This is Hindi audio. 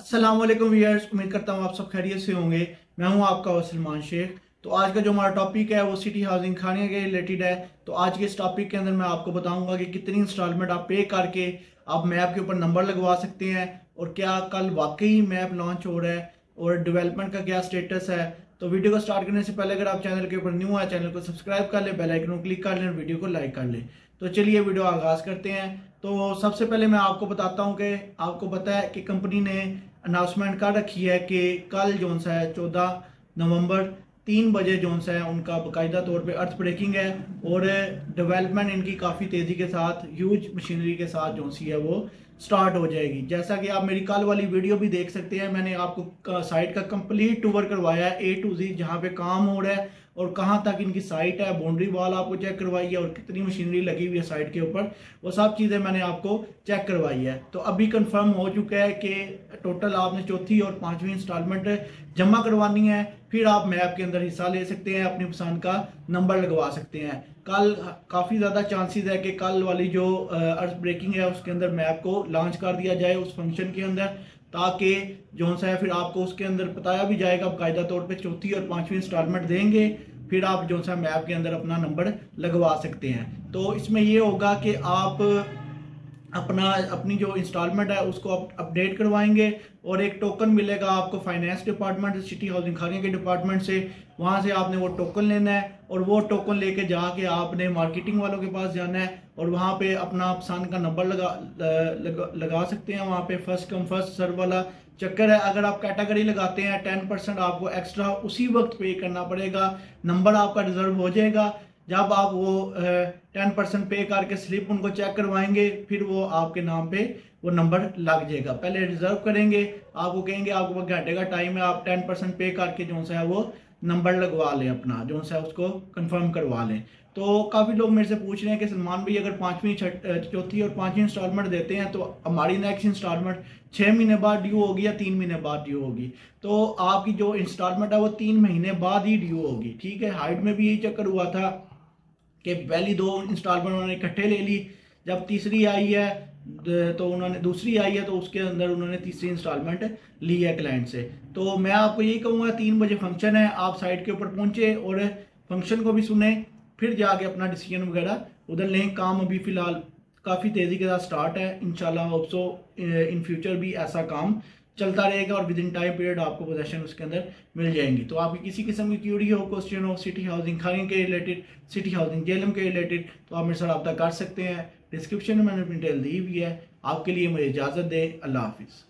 अस्सलाम वालेकुम व्यूअर्स उम्मीद करता हूँ आप सब खैरियत से होंगे। मैं हूँ आपका सलमान शेख। तो आज का जो हमारा टॉपिक है, वो सिटी हाउसिंग खाने के रिलेटेड है। तो आज के इस टॉपिक के अंदर मैं आपको बताऊँगा कि कितनी इंस्टॉलमेंट आप पे करके आप मैप के ऊपर नंबर लगवा सकते हैं और क्या कल वाकई मैप लॉन्च हो रहा है और डेवलपमेंट का क्या स्टेटस है। तो वीडियो को स्टार्ट करने से पहले अगर आप चैनल के ऊपर न्यू है चैनल को सब्सक्राइब कर ले बेल आइकन को क्लिक कर लें वीडियो को लाइक कर ले। तो चलिए वीडियो आगाज़ करते हैं। तो सबसे पहले मैं आपको बताता हूँ कि आपको पता है कि कंपनी ने अनाउंसमेंट कर रखी है कि कल जो सा है चौदह नवंबर, तीन बजे जो सा है उनका बाकायदा तौर पे अर्थ ब्रेकिंग है और डेवलपमेंट इनकी काफ़ी तेज़ी के साथ ह्यूज मशीनरी के साथ जो सी है वो स्टार्ट हो जाएगी। जैसा कि आप मेरी कल वाली वीडियो भी देख सकते हैं, मैंने आपको साइट का कंप्लीट टूर करवाया है ए टू जी जहाँ पे काम हो रहा है और कहाँ तक इनकी साइट है बाउंड्री वॉल आपको चेक करवाई है और कितनी मशीनरी लगी हुई है साइट के ऊपर, वो सब चीज़ें मैंने आपको चेक करवाई है। तो अभी कंफर्म हो चुका है कि टोटल आपने चौथी और पांचवी इंस्टॉलमेंट जमा करवानी है, फिर आप मैप के अंदर हिस्सा ले सकते हैं अपनी पसंद का नंबर लगवा सकते हैं। कल काफ़ी ज़्यादा चांसेस है कि कल वाली जो अर्थ ब्रेकिंग है, उसके अंदर मैप को लॉन्च कर दिया जाए उस फ़ंक्शन के अंदर, ताकि जो सा है फिर आपको उसके अंदर बताया भी जाएगा। बाकायदा तौर पे चौथी और पांचवी इंस्टॉलमेंट देंगे, फिर आप जो सा मैप के अंदर अपना नंबर लगवा सकते हैं। तो इसमें यह होगा कि आप अपना अपनी जो इंस्टॉलमेंट है उसको आप अपडेट करवाएँगे और एक टोकन मिलेगा आपको फाइनेंस डिपार्टमेंट सिटी हाउसिंग खाने के डिपार्टमेंट से वहाँ से आपने वो टोकन लेना है और वो टोकन लेके जाके आपने मार्केटिंग वालों के पास जाना है और वहाँ पे अपना पसंद का नंबर लगा लगा, लगा सकते हैं वहाँ पे फ़र्स्ट कम फ़र्स्ट सर्व वाला चक्कर है। अगर आप कैटेगरी लगाते हैं टेन परसेंट आपको एक्स्ट्रा उसी वक्त पे करना पड़ेगा नंबर आपका रिज़र्व हो जाएगा। जब आप वो टेन परसेंट पे करके स्लिप उनको चेक करवाएँगे, फिर वो आपके नाम पे वो नंबर लग जाएगा। पहले रिज़र्व करेंगे, आपको कहेंगे, आपको घंटे का टाइम है, आप टेन परसेंट पे करके जो सा है वो नंबर लगवा लें अपना, जो सा उसको कंफर्म करवा लें। तो काफ़ी लोग मेरे से पूछ रहे हैं कि, सलमान भाई, अगर पाँचवीं चौथी और पाँचवीं इंस्टॉलमेंट देते हैं तो हमारी नेक्स्ट इंस्टॉलमेंट छः महीने बाद ड्यू होगी या तीन महीने बाद ड्यू होगी? तो आपकी जो इंस्टॉलमेंट है, वो तीन महीने बाद ही ड्यू होगी। ठीक है हाइट में भी यही चक्कर हुआ था। कि पहली दो इंस्टॉलमेंट उन्होंने इकट्ठे ले ली, जब तीसरी आई है तो उन्होंने, दूसरी आई है तो उसके अंदर उन्होंने तीसरी इंस्टॉलमेंट ली है क्लाइंट से। तो मैं आपको यही कहूँगा, तीन बजे फ़ंक्शन है, आप साइट के ऊपर पहुँचे और फ़ंक्शन को भी सुने, फिर जाके अपना डिसीज़न वगैरह, उधर लें काम अभी फ़िलहाल काफ़ी तेज़ी के साथ स्टार्ट है इनशाला होप्सो इन फ्यूचर भी ऐसा काम चलता रहेगा और विद इन टाइम पीरियड आपको पोजेशन उसके अंदर मिल जाएँगी। तो आपकी किसी किस्म की क्यूरी हो क्वेश्चन हो सिटी हाउसिंग खाने के रिलेटेड सिटी हाउसिंग जेलम के रिलेटेड तो आप मेरे साथ रब्ता कर सकते हैं। डिस्क्रिप्शन में मैंने अपनी डिटेल दी हुई है। आपके लिए मुझे इजाज़त दे। अल्लाह हाफिज़।